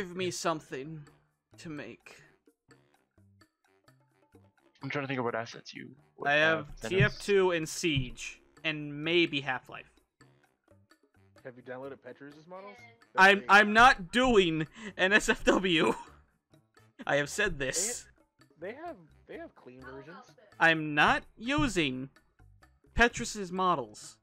give me something to make. I'm trying to think of what assets you. would I have Dennis. TF2 and Siege, and maybe Half Life. Have you downloaded Petrus's models? They're I'm. I'm not doing an SFW. I have said this. They have they have clean versions. I'm not using Petrus's models.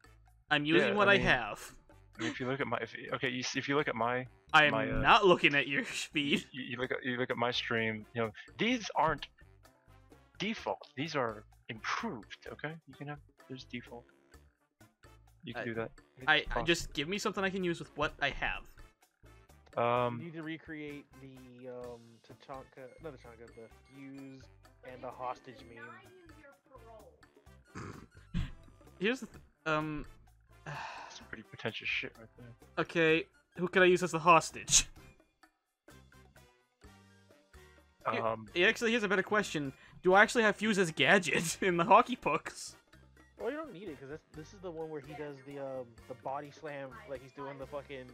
I'm using Yeah, what I I, have. I mean, if you look at my, if okay, you if you look at my, I am my, uh, not looking at your feed. you, you look at you look at my stream, you know, these aren't default. These are improved. Okay, you can have there's default. You can I- do that. I, I just give me something I can use with what I have. Um, you need to recreate the um Tachanka, not Tachanka, the fuse and the hostage meme. Here's the th- um. some pretty pretentious shit right there. Okay, who can I use as the hostage? You- Um, Yeah, Actually, here's a better question: Do I actually have Fuse as gadget in the hockey pucks? Well, you don't need it because this is the one where he does the um the body slam like he's doing the fucking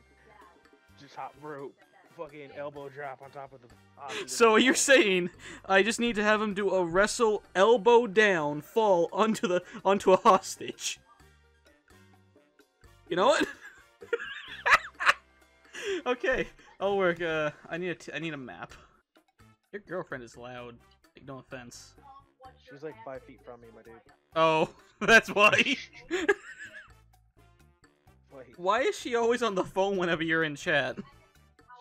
just top rope fucking elbow drop on top of the. hostage. So you're saying I just need to have him do a wrestle elbow down fall onto the onto a hostage? You know what? okay, I'll work. Uh, I need a t- I need a map. Your girlfriend is loud. Like, no offense. She's like five feet from me, my dude. Oh, that's why. Why is she always on the phone whenever you're in chat?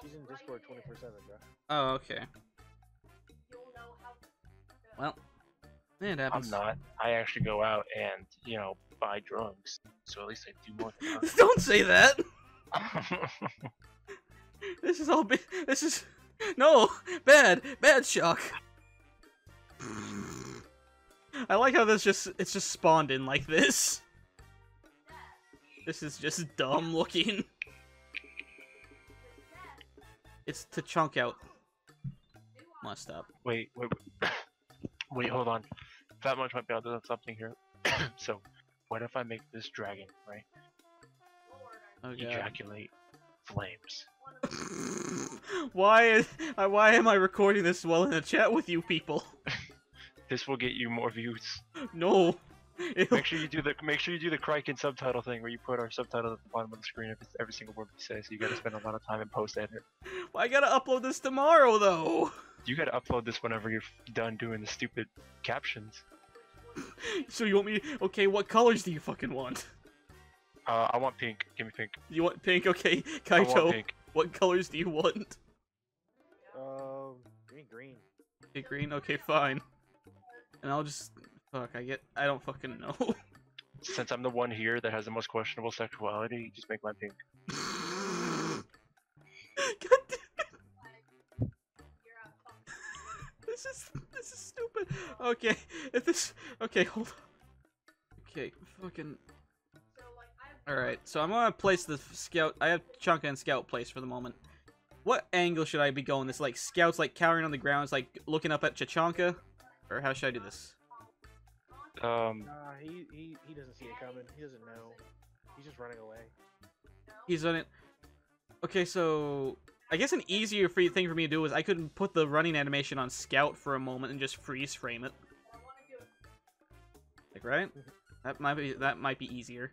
she's in Discord 24/7, bro. Oh, okay. Well, it I'm not. I actually go out and you know buy drugs. So at least I do more. Don't say that. This is all. This is no bad. Bad shock. I like how this just it's just spawned in like this. This is just dumb looking. It's to chunk out. Must stop. wait, wait, wait. wait, hold on. Fat much might be able to do something here. so, what if I make this dragon right Oh god. ejaculate flames? why? is- uh, Why am I recording this while in a chat with you people? This will get you more views. No. It'll- Make sure you do the make sure you do the Kraken subtitle thing where you put our subtitle at the bottom of the screen every, every single word we say. So you got to spend a lot of time in post edit. I gotta upload this tomorrow though. You got to upload this whenever you're done doing the stupid captions. So you want me? Okay, what colors do you fucking want? Uh, I want pink. Give me pink. You want pink? Okay, I want Kaito. pink. What colors do you want? Um, give me green. Okay, green. Okay, fine. And I'll just fuck. I get. I don't fucking know. Since I'm the one here that has the most questionable sexuality, just make mine pink. This is this is stupid. Okay, if this. Okay, hold on. Okay, fucking. All right, so I'm gonna place the scout. I have Chunka and Scout placed for the moment. What angle should I be going? This like Scout's like cowering on the ground, it's like looking up at Tachanka, or how should I do this? Um, Nah, he, he he doesn't see it coming. He doesn't know. He's just running away. He's on it. Okay, so I guess an easier free thing for me to do is I could put the running animation on Scout for a moment and just freeze frame it. Like right? That might be that might be easier,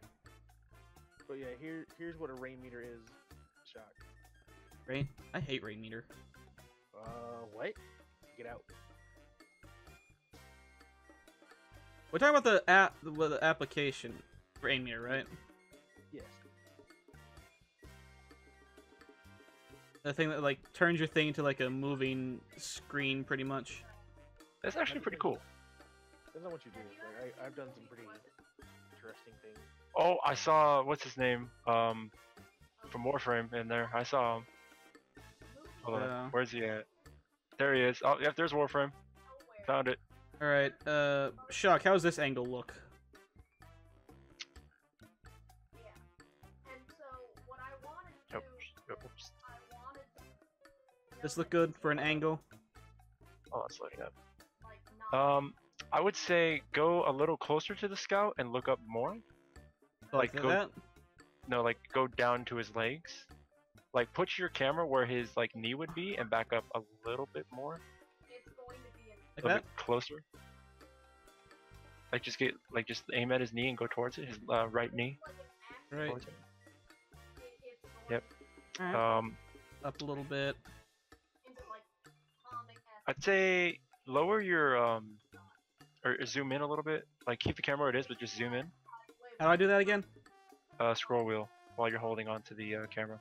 But yeah, here here's what a Rainmeter is. Xauk. right? I hate Rainmeter. Uh, what? Get out. We're talking about the app, the, the application, Rainmeter, right? The thing that like turns your thing into like a moving screen, pretty much. that's actually pretty cool. Depends on what you do. Like, I, I've done some pretty interesting things. Oh, I saw what's his name? Um, from Warframe in there. I saw him. Hold Yeah. on. Where's he at? There he is. Oh, yeah, there's Warframe. Found it. All right, uh, Xauk, how's this angle look? Oops. Oops. This look good for an angle? Oh, it's loading up. Um, I would say go a little closer to the scout and look up more. Like, Like, that? go- No, like go down to his legs. like put your camera where his like knee would be and back up a little bit more, Like a little that? bit closer. Like just get like just aim at his knee and go towards it, his uh, right knee. Right. It. Alright. Um, Up a little bit. I'd say lower your um, or zoom in a little bit. Like keep the camera where it is, but just zoom in. How do I do that again? Uh, scroll wheel while you're holding on to the uh, camera.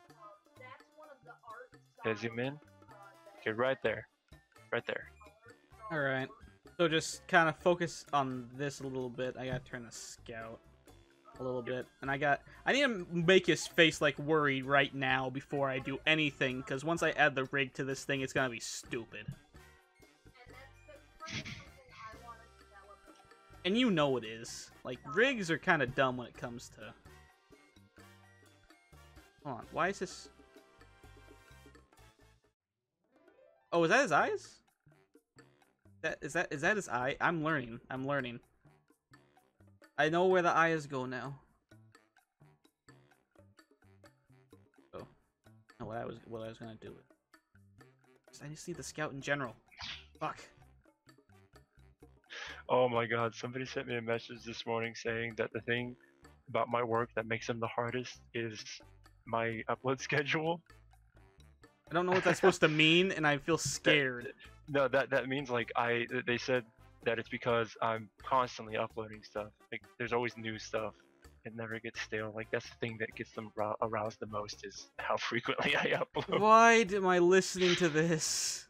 Okay, zoom in. Okay, right there, right there. Alright. So just kind of focus on this a little bit. I gotta turn the scout a little bit. And I got... I need to make his face, like, worried right now before I do anything. Because once I add the rig to this thing, it's gonna be stupid. And you know it is. Like, rigs are kind of dumb when it comes to... Hold on. Why is this... Oh, is that his eyes? That is that is that his eye? I'm learning. I'm learning. I know where the eyes go now. Oh, what I was what I was gonna do. I just need the scout in general. Fuck. Oh my god, somebody sent me a message this morning saying that the thing about my work that makes them the hardest is my upload schedule. I don't know what that's supposed to mean, and I feel scared. No, that that means like I they said that it's because I'm constantly uploading stuff. Like there's always new stuff. It never gets stale. Like that's the thing that gets them aroused the most is how frequently I upload. Why am I listening to this?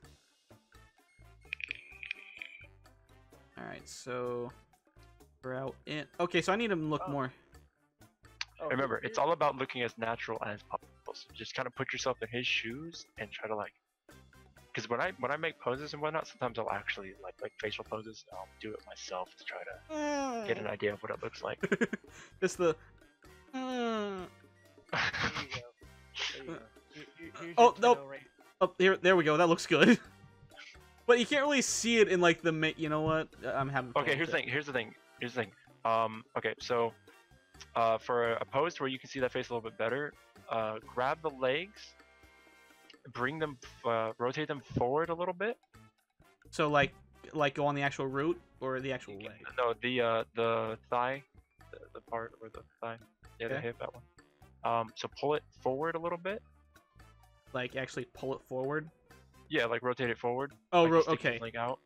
Alright, so we're in Okay, so I need to look Oh. more. Oh, Remember, it's all about looking as natural as possible. So just kind of put yourself in his shoes and try to like. Because when I when I make poses and whatnot, sometimes I'll actually like like facial poses. I'll do it myself to try to get an idea of what it looks like. Just the Mm. You you Oh, your nope. kiddo right- Oh, here, there we go. That looks good. but you can't really see it in like the. You know what? I'm having. fun Okay, here's the thing. Here's the thing. Here's the thing. Um, okay, so uh, for a pose where you can see that face a little bit better, uh, grab the legs, bring them, uh, rotate them forward a little bit. So like, like go on the actual root or the actual leg. No, the uh, the thigh, the, the part where the thigh, yeah, the Okay. hip, that one. Um, so pull it forward a little bit. Like actually pull it forward. Yeah, like rotate it forward. Oh, like ro- okay, Leg out.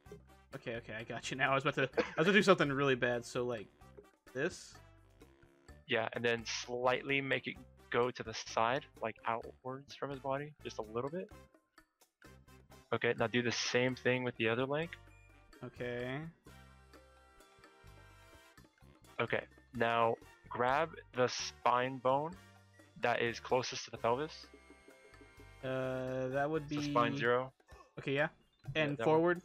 okay, okay. I got you now. I was about to. I was about to do something really bad. So like, this. Yeah, and then slightly make it go to the side, like outwards from his body, just a little bit. Okay, now do the same thing with the other leg. Okay. Okay, now grab the spine bone that is closest to the pelvis. Uh, that would be So spine zero. Okay, yeah. Yeah, And one. forward.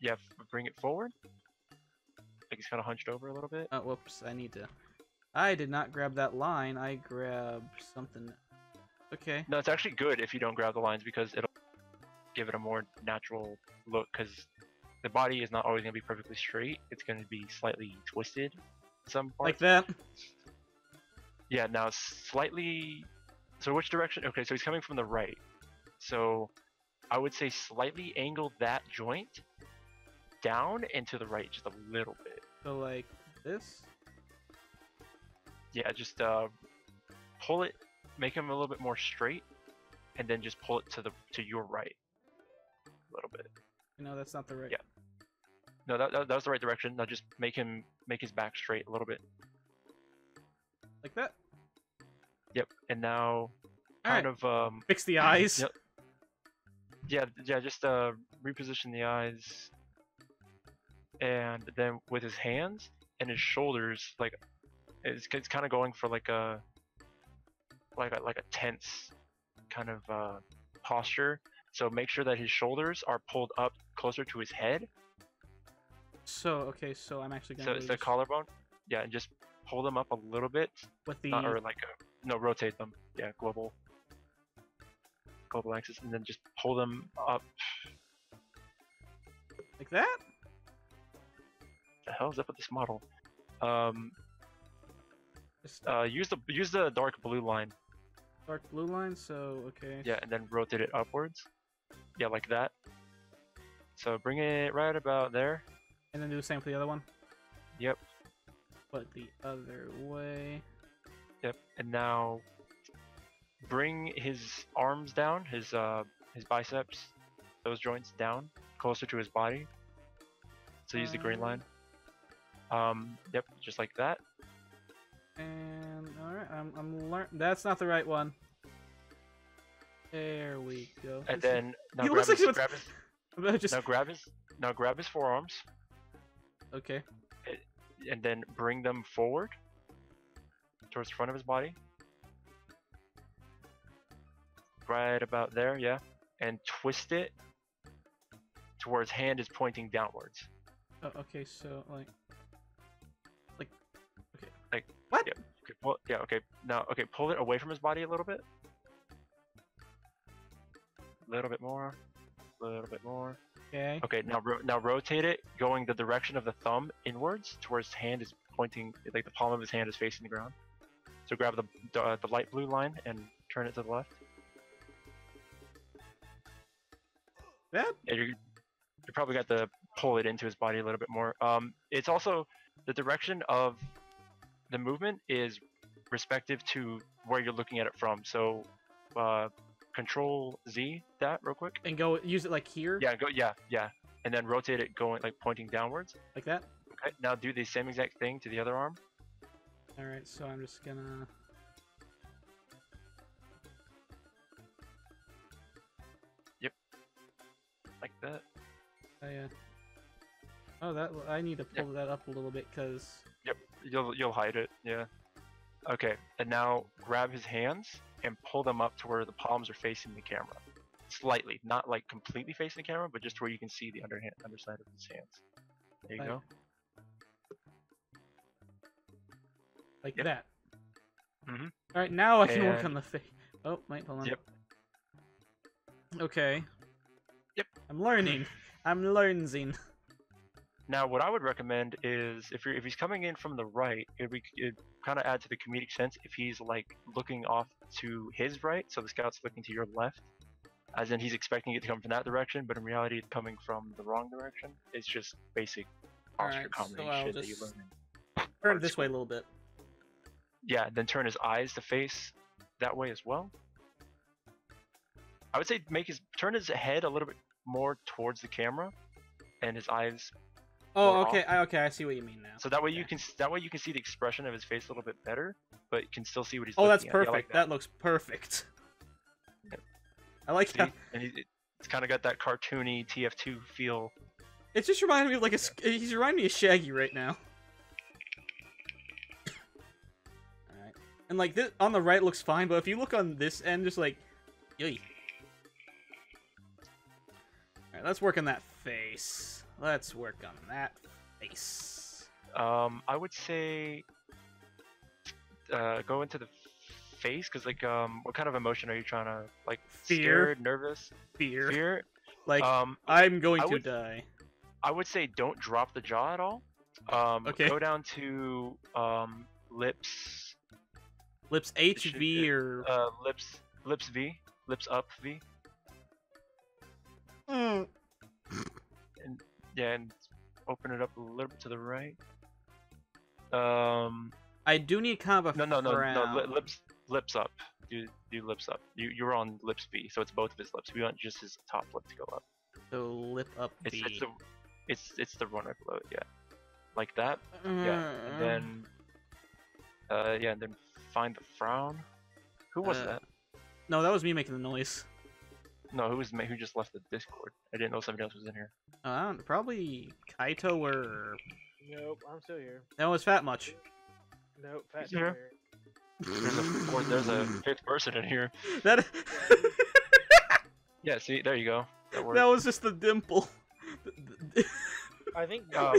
Yeah, bring it forward. Like it's kind of hunched over a little bit. Oh, whoops! I need to. I did not grab that line. I grabbed something. Okay. No, it's actually good if you don't grab the lines because it'll give it a more natural look. Because the body is not always gonna be perfectly straight. It's gonna be slightly twisted. Some parts. Like that. Yeah, now slightly. So which direction? Okay, so he's coming from the right. So I would say slightly angle that joint down and to the right just a little bit. So like this. Yeah, just uh, pull it, make him a little bit more straight, and then just pull it to the to your right a little bit. No, that's not the right. Yeah. No, that, that, that was the right direction. Now just make him make his back straight a little bit. Like that. Yep. And now kind right. of um Fix the eyes. Yep. yeah yeah just uh reposition the eyes and then with his hands and his shoulders like it's, it's kind of going for like a like a like a tense kind of uh posture so make sure that his shoulders are pulled up closer to his head So okay, so I'm actually so gonna it's the collarbone yeah and just pull them up a little bit with the not, or like uh no rotate them yeah global global axis and then just pull them up like that. the hell is up with this model? Um, Just, uh, use the use the dark blue line Dark blue line. So okay. Yeah, and then rotate it upwards. Yeah, like that. So bring it right about there. And then do the same for the other one. Yep. But the other way. Yep. And now bring his arms down, his uh his biceps, those joints down, closer to his body. So use the green Um. line. Um, yep, just like that. And all right, I'm I'm learn. That's not the right one. There we go. And then now He grab looks like his, was- grab his just now grab his now grab his forearms okay. and then bring them forward towards the front of his body. Right about there, yeah. And twist it to where his hand is pointing downwards. Oh, okay, so like, like, okay. Like, what? yeah. Okay, pull, yeah, okay. Now, okay, pull it away from his body a little bit. A little bit more. A little bit more. Okay. Okay, now ro- now rotate it, going the direction of the thumb inwards, to where his hand is pointing, like the palm of his hand is facing the ground. So grab the the, uh, the light blue line and turn it to the left. That Yeah, you you probably got to pull it into his body a little bit more. Um, it's also the direction of the movement is respective to where you're looking at it from. So, uh, Control Z that real quick. and go use it like here. Yeah, go. Yeah, yeah, and then rotate it going like pointing downwards. Like that. Okay, now do the same exact thing to the other arm. All right. So I'm just gonna. Yep. Like that. I, uh, oh, that I need to Yep. pull that up a little bit because Yep, you'll you'll hide it. Yeah. Okay, and now grab his hands and pull them up to where the palms are facing the camera, slightly, not like completely facing the camera, but just where you can see the underhand underside of his hands. There you go. Like Yep. that. Mhm. All right. Now I can work on the face. Oh, wait, hold on. Yep. Okay. Yep. I'm learning. I'm learning. Now, what I would recommend is if you're if he's coming in from the right, it it kind of add to the comedic sense if he's like looking off to his right, so the scout's looking to your left, as in he's expecting it to come from that direction, but in reality it's coming from the wrong direction. It's just basic posture Alright, so comedy I'll shit that you learn. Turn it this way a little bit. Yeah, then turn his eyes to face that way as well. I would say make his turn his head a little bit more towards the camera, and his eyes Oh, okay. I, okay, I see what you mean now. So that way you can that way you can see the expression of his face a little bit better, but you can still see what he's. Oh, that's. Yeah, perfect. like that. looks perfect. Yep. I like See? that. And he, it's kind of got that cartoony TF2 feel. It just reminded me of like a. sk- He's reminding me of Shaggy right now. And like this on the right looks fine, but if you look on this end, just like, yay. Alright, let's work on that face. Let's work on that face. Um, I would say uh, go into the face because like um, what kind of emotion are you trying to like? Fear. Scared, nervous, Fear. fear. Like, Um, I'm going I to would- die. I would say don't drop the jaw at all. Um, Okay. Go down to um, lips, Lips HV be- or. uh, lips, lips V, lips up V. Mm. Yeah, and open it up a little bit to the right. Um, I do need kind of a no, no, no, no, frown. li- lips, lips up. Do do lips up. You you're on lips B, so it's both of his lips. We want just his top lip to go up. So lip up It's B. it's the it's it's the one right below it. Yeah, like that. Yeah, and Mm. then uh yeah, and then find the frown. Who was Uh, that? No, that was me making the noise. No, who was ma- who just left the Discord? I didn't know somebody else was in here. Uh, probably Kaito or Nope, I'm still here. that was Fat Much. Nope, fat He's here. here. There's a fourth, there's a fifth person in here. that Yeah, see, there you go. That that was just the dimple. I think Um, I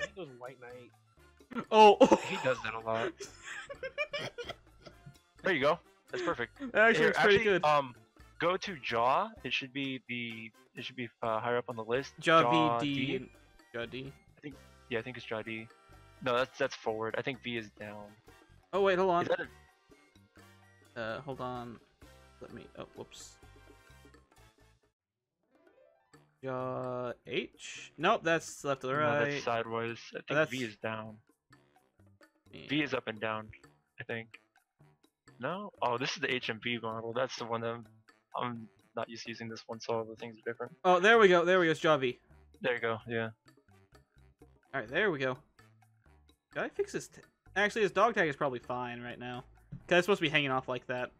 think it was White Knight. oh, he does that a lot. There you go. That's perfect. that actually Here, looks pretty actually, good. Um, go to jaw. It should be the. It should be uh, higher up on the list. Jaw V D. D. Jaw D. Yeah, I think it's jaw D. No, that's that's forward. I think V is down. Oh wait, hold on. A, Uh, hold on. Let me. Oh, whoops. Jaw H? Nope, that's left to the No, right. that's sideways. I think that's- V is down. Yeah. V is up and down. I think. No. Oh, this is the H and V model. That's the one that I'm, I'm not used to using this one, so all the things are different. Oh, there we go. There we go. It's Jaw V. There you go. Yeah. All right, there we go. Did I fix his? T- Actually, his dog tag is probably fine right now. Cause it's supposed to be hanging off like that,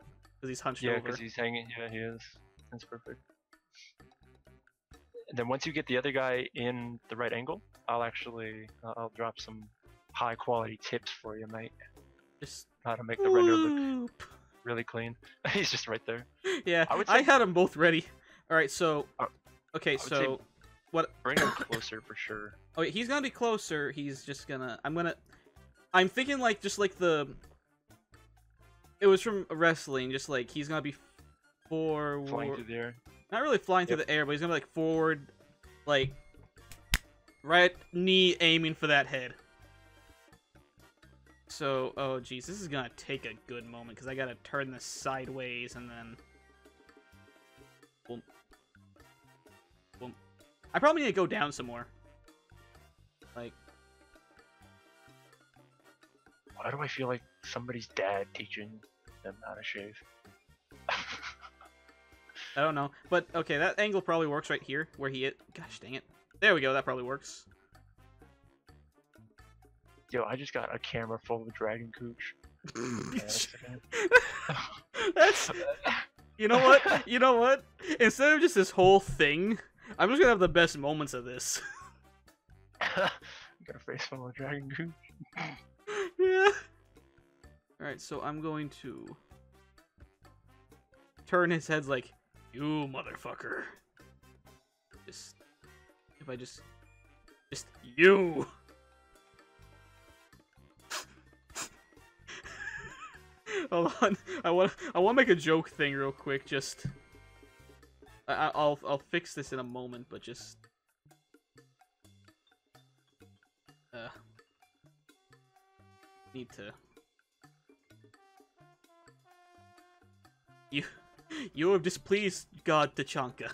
cause he's hunched Yeah, over. because he's hanging. Yeah, he is. That's perfect. And then once you get the other guy in the right angle, I'll actually uh, I'll drop some high quality tips for you, mate. Just How to make the render look really clean. he's just right there. Yeah, I I, had them both ready. All right, so Uh, okay, so what? Bring him closer for sure. Oh, wait, he's gonna be closer. He's just gonna. I'm gonna. I'm thinking like just like the. It was from wrestling, just like he's gonna be forward. Flying through the air. Not really flying through the air, but he's gonna be like forward, like right knee aiming for that head. So, oh geez, this is gonna take a good moment because I gotta turn this sideways and then. Boom. Boom. I probably need to go down some more. Like, Why do I feel like somebody's dad teaching them how to shave? I don't know, but okay, that angle probably works right here where he. It. Gosh dang it! There we go. That probably works. Yo, I just got a camera full of dragon cooch. That's you know what? You know what? Instead of just this whole thing, I'm just gonna have the best moments of this. got a face full of dragon cooch. yeah. Alright, so I'm going to turn his head like, you motherfucker. Just if I just just you Hold on. I want I want to make a joke thing real quick. Just I, I'll I'll fix this in a moment, but just uh need to you you have displeased God Tachanka.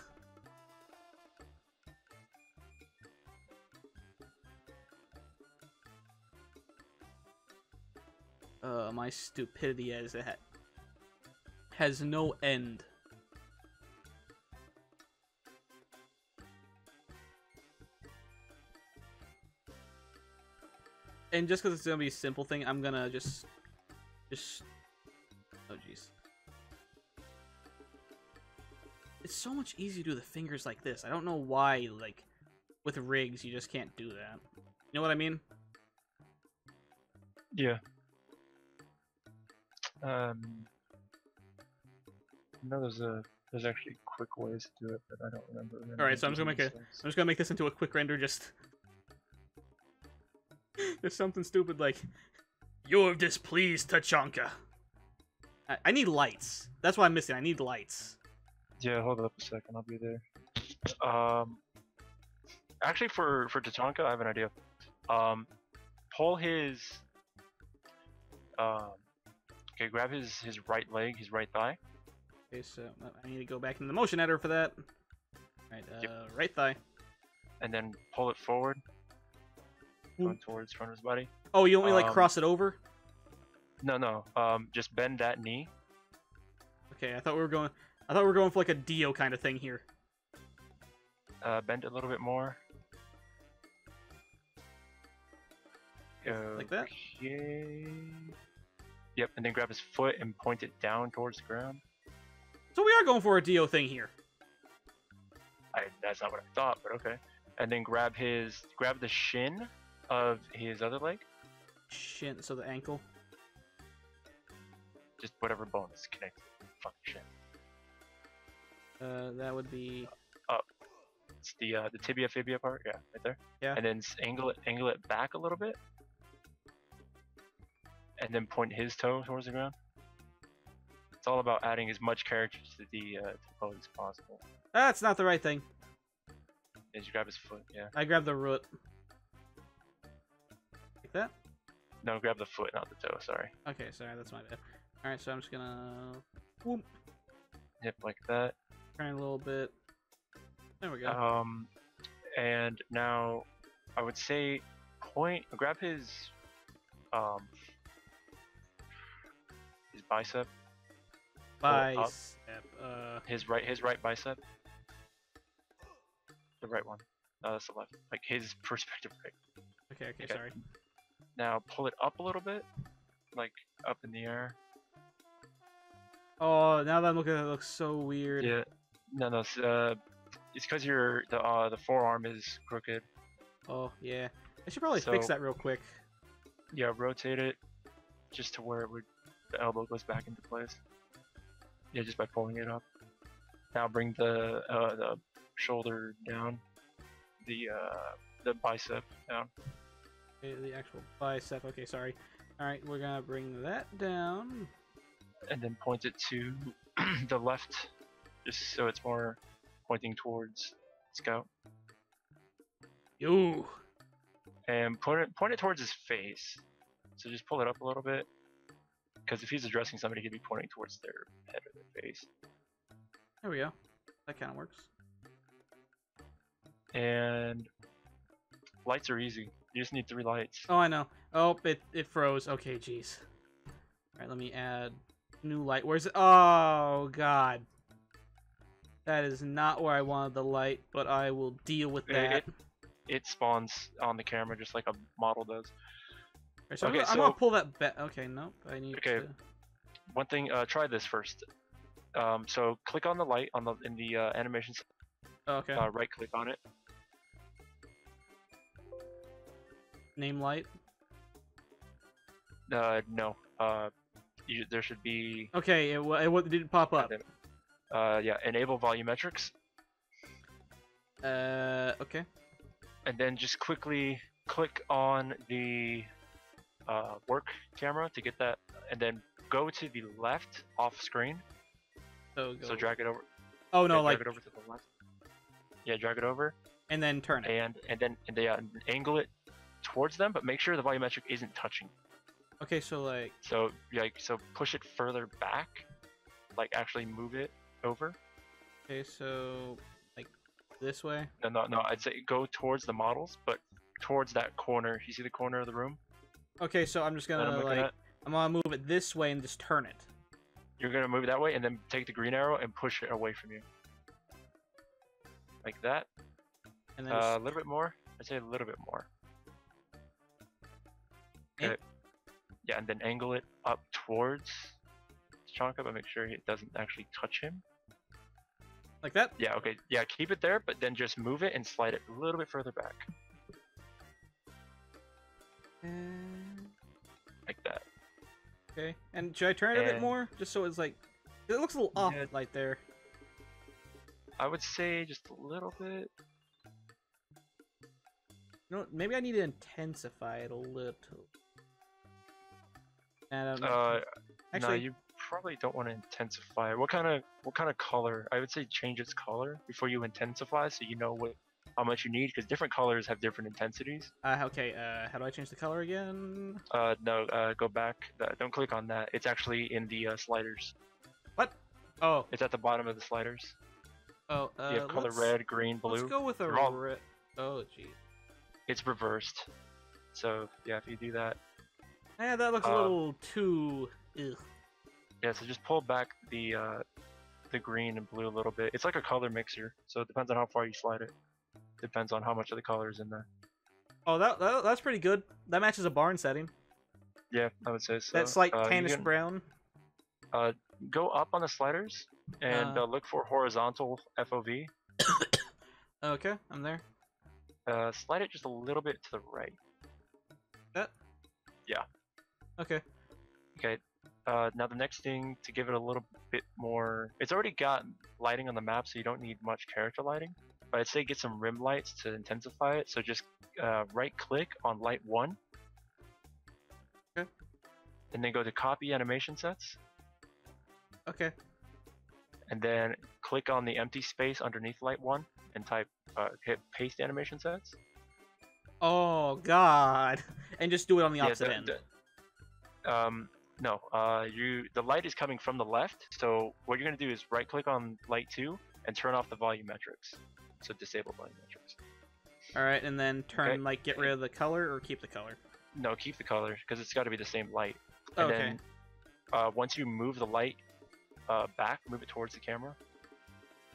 Uh, my stupidity as it ha has no end. And just because it's gonna be a simple thing, I'm gonna just, just, oh jeez. It's so much easier to do the fingers like this. I don't know why, like, with rigs, you just can't do that. You know what I mean? Yeah. Um. No, there's a there's actually quick ways to do it, but I don't remember. Alright, so I'm just gonna make a- I'm just gonna make this into a quick render. Just there's something stupid like you have displeased Tachanka. I, I need lights. That's what I'm missing. I need lights. Yeah, hold up a second. I'll be there. Um, actually, for for Tachanka, I have an idea. Um, pull his. Um, okay, grab his his right leg, his right thigh. Okay, so uh, I need to go back in the motion editor for that. Right, uh, Yep. right thigh. and then pull it forward, Hmm. going towards front of his body. Oh, you want me to, like Um, cross it over? No, no. Um, just bend that knee. Okay, I thought we were going. I thought we were going for like a Dio kind of thing here. Uh, bend it a little bit more. Like that? Okay. Yep, and then grab his foot and point it down towards the ground. So we are going for a Dio thing here. I, that's not what I thought, but okay. And then grab his, grab the shin of his other leg, Shin, so the ankle. just whatever bone is connected to the fucking shin. Uh, that would be. It's the uh, the tibia fibia part, yeah, right there. Yeah. And then angle it, angle it back a little bit, and then point his toe towards the ground. It's all about adding as much character to the uh, to the pose as possible. That's not the right thing. Did you grab his foot, yeah. I grabbed the root. Like that. No, grab the foot, not the toe. Sorry. Okay, sorry, that's my bad. Alright, so I'm just gonna whoop, Yep, like that. turn a little bit. There we go. Um, and now I would say point, grab his, um, his bicep, pull it up. Bicep. Uh, his right, his right bicep, the right one. No, that's the left. Like his perspective right. okay, okay, Okay. sorry. Now pull it up a little bit, like up in the air. Oh, now that I'm looking at it, it looks so weird. Yeah. No, no. It's, uh, it's because your the uh the forearm is crooked. Oh, yeah. I should probably fix that real quick. Yeah, rotate it just to where it would the elbow goes back into place. Yeah, just by pulling it up. Now bring the uh, the shoulder down, the uh, the bicep down. The actual bicep. Okay, sorry. Alright, we're gonna bring that down. and then point it to the left, just so it's more pointing towards Scout. Yo! And point it point it towards his face. So just pull it up a little bit, because if he's addressing somebody, he'd be pointing towards their head or their face. There we go. That kind of works. And lights are easy. You just need three lights. Oh, I know. Oh, it, it froze. Okay, jeez. Alright, let me add new light. Where's it? Oh, God. That is not where I wanted the light, but I will deal with It- that. it- It spawns on the camera just like a model does. Alright, so I'm, okay, gonna, I'm gonna pull that back. Okay, nope. I need Okay. to... One thing, uh, try this first. Um, so click on the light on the in the uh, animations. Oh, okay. Uh, right click on it. Name light. Uh, no. Uh, you, there should be. Okay, it, it, it didn't pop up. Uh, yeah, enable volumetrics, Uh, okay. and then just quickly click on the uh, work camera to get that, and then go to the left off screen. So go. So drag it over. oh no, yeah, like drag it over to the left. Yeah, drag it over, and then turn it. and and then and they uh, angle it towards them, but make sure the volumetric isn't touching. Okay, so like So like so push it further back, like actually move it over. okay, so like this way. No, no, no. I'd say go towards the models, but towards that corner. You see the corner of the room Okay, so I'm just that I'm gonna like at? I'm gonna move it this way and just turn it. You're gonna move it that way, and then take the green arrow and push it away from you, like that. And then Uh, a little bit more. I'd say a little bit more. Eh? Okay. Yeah, and then angle it up towards Chanka, but make sure it doesn't actually touch him. like that. Yeah, okay. Yeah, keep it there, but then just move it and slide it a little bit further back, Okay, and should I turn it a bit more just so it's like it looks a little off Yeah. right there. I would say just a little bit. You know, maybe I need to intensify it a little. And um, Uh, actually, no, you probably don't want to intensify. it. What kind of what kind of color? I would say change its color before you intensify, so you know what how much you need, because different colors have different intensities. uh, okay, uh, how do I change the color again? Uh, no, uh, go back. Uh, don't click on that. It's actually in the uh, sliders. What? Oh, It's at the bottom of the sliders. oh, uh, you have color red, green, blue. Let's go with a all- red. Oh, jeez. It's reversed. So yeah, if you do that, Yeah, that looks a Uh, little too. Ugh. yeah. So just pull back the uh, the green and blue a little bit. It's like a color mixer, so it depends on how far you slide it. Depends on how much of the color is in there. Oh, that, that that's pretty good. That matches a barn setting. Yeah, I would say so. that like Uh, tannish can brown. Go up on the sliders and Uh. uh, look for horizontal FOV. Okay, I'm there. Uh, slide it just a little bit to the right. Yeah. Okay. Okay. Uh, now the next thing to give it a little bit more, it's already got lighting on the map, so you don't need much character lighting. But I'd say get some rim lights to intensify it. So just uh, right click on light one. Okay. And then go to copy animation sets, Okay. and then click on the empty space underneath light one, and type uh, hit paste animation sets. Oh God! And just do it on the Yeah, opposite the- end. the- um, No, uh, you the light is coming from the left. So what you're gonna do is right click on light two and turn off the volumetrics. So disable volumetrics. All right, and then turn Okay. like get rid of the color or keep the color. No, keep the color because it's got to be the same light. And okay. then uh, once you move the light uh, back, move it towards the camera.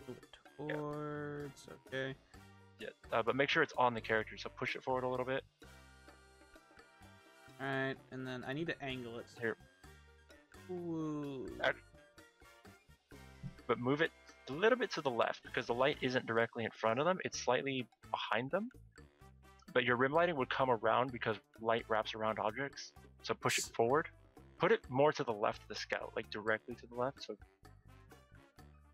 Move it towards. Okay. Yeah, uh, but make sure it's on the character. So push it forward a little bit. All right, and then I need to angle it. Here. Ooh. But move it a little bit to the left because the light isn't directly in front of them. It's slightly behind them. But your rim lighting would come around because light wraps around objects. So push it forward. Put it more to the left of the scout, like directly to the left. So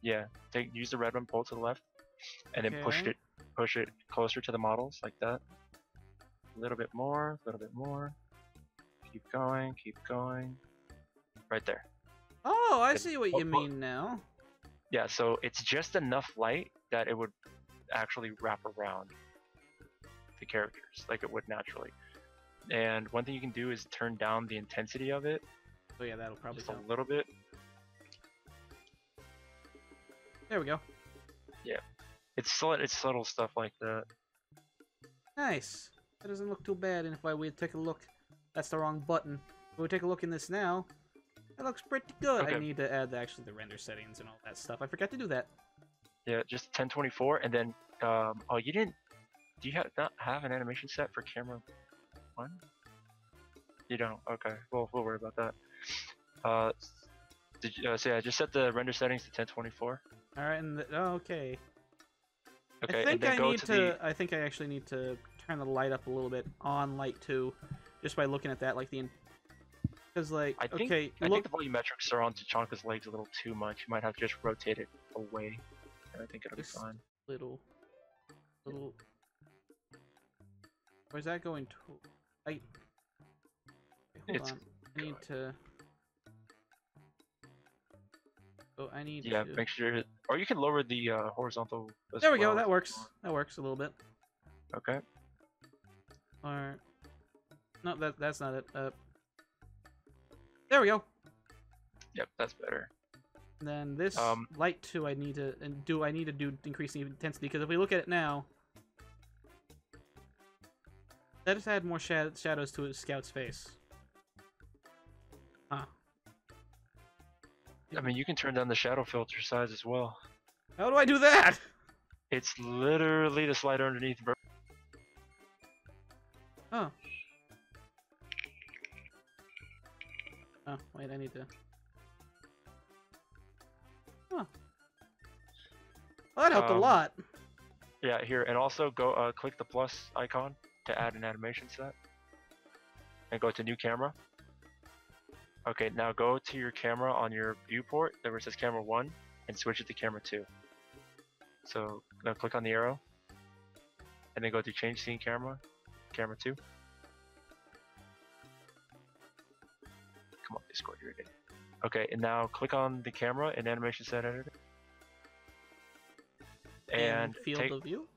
yeah, take use the red one, pull it to the left, and then push it push it closer to the models like that. A little bit more, a little bit more. Keep going, keep going. Right there. Oh, I see what you mean now. Yeah, so it's just enough light that it would actually wrap around the characters like it would naturally. And one thing you can do is turn down the intensity of it Oh yeah, that'll probably just a little bit. There we go. Yeah, it's subtle, it's subtle stuff like that. Nice. That doesn't look too bad. And if I we take a look, that's the wrong button. If we take a look in this now, that looks pretty good. I need to add the, actually the render settings and all that stuff. I forgot to do that. Yeah, just 1024, and then um, oh, you didn't? Do you have not have an animation set for camera one? You don't. Okay, well we'll worry about that. Uh, did you, uh, so yeah, just set the render settings to 1024. All right, and the, oh, okay. Okay, I and think then I go need to to. the I think I actually need to turn the light up a little bit on light two, just by looking at that, like the. Because like, I think- okay, I look. think the volumetrics are on Tachanka's legs a little too much. You might have to just rotate it away, and I think it'll be fine. little, little. Where's that going to? I. Wait, hold It's on. I need to. Oh, I need to Yeah, to. make sure, or you can lower the uh, horizontal. There we go. That works. That works a little bit. Okay. Or no, that that's not it. Uh, there we go. Yep, that's better. And then this Um, light too. I need to and do I need to do increase the intensity because if we look at it now, that just add more shad- shadows to his scout's face. Huh. I mean, you can turn down the shadow filter size as well. How do I do that? It's literally the slider underneath. Here, and also go uh, click the plus icon to add an animation set, and go to new camera. Okay, now go to your camera on your viewport, there where it says camera one, and switch it to camera two. So now click on the arrow, and then go to change scene camera, camera two. Come on, Discord, you're idiot. Okay, and now click on the camera in animation set editor. And field take, of view.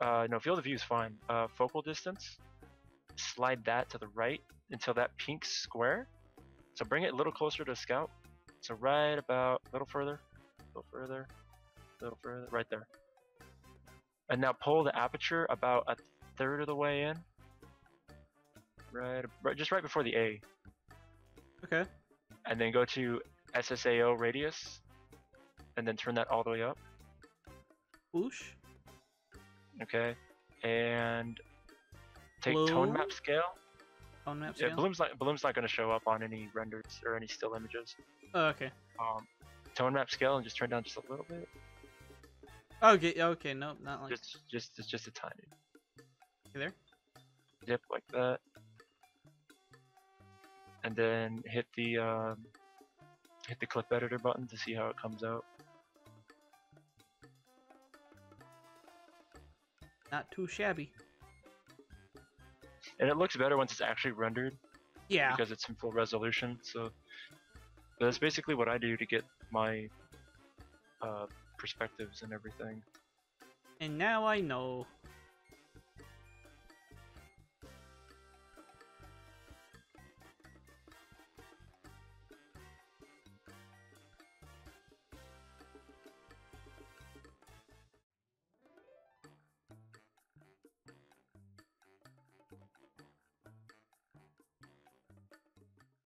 Uh, no, field of view is fine. Uh, focal distance, slide that to the right until that pink square. So bring it a little closer to scout. So right about a little further, a little further, a little further, right there. And now pull the aperture about a third of the way in. Right, right just right before the A. Okay. And then go to SSAO radius. And then turn that all the way up. Whoosh. Okay. And take tone map scale. On map scale. Yeah. Bloom's not Bloom's not going to show up on any renders or any still images. Oh, okay. Um, tone map scale and just turn down just a little bit. Okay. Okay. No, not like Just just it's just a tiny there. dip like that. And then hit the um, hit the clip editor button to see how it comes out. Not too shabby. And it looks better once it's actually rendered Yeah. because it's in full resolution. So that's basically what I do to get my uh, perspectives and everything. And now I know.